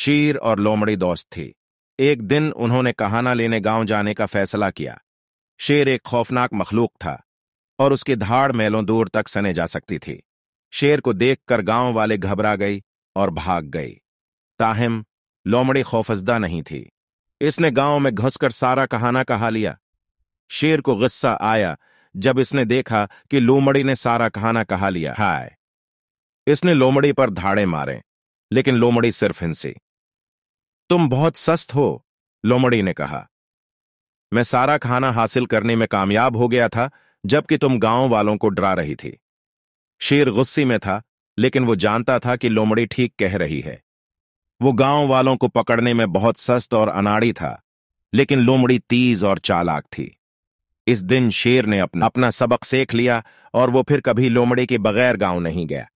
शीर और लोमड़ी दोस्त थी। एक दिन उन्होंने कहाना लेने गाँव जाने का फैसला किया। शेर एक खौफनाक मखलूक था और उसकी धाड़ मैलों दूर तक सने जा सकती थी। शेर को देखकर गाँव वाले घबरा गई और भाग गई। ताहिम, लोमड़ी खौफजदा नहीं थी। इसने गाँव में घुसकर सारा कहाना कहा लिया। शेर को गुस्सा आया जब इसने देखा कि लोमड़ी ने सारा कहाना कहा लिया। हाय! इसने लोमड़ी पर धाड़े मारे, लेकिन लोमड़ी सिर्फ़ हिंसी तुम बहुत सस्त हो, लोमड़ी ने कहा। मैं सारा खाना हासिल करने में कामयाब हो गया था, जबकि तुम गाँव वालों को डरा रही थी। शेर गुस्से में था, लेकिन वो जानता था कि लोमड़ी ठीक कह रही है। वो गाँव वालों को पकड़ने में बहुत सस्त और अनाड़ी था, लेकिन लोमड़ी तीज और चालाक थी। इस दिन शेर ने अपना अपना सबक सीख लिया, और वो फिर कभी लोमड़ी के बगैर गाँव नहीं गया।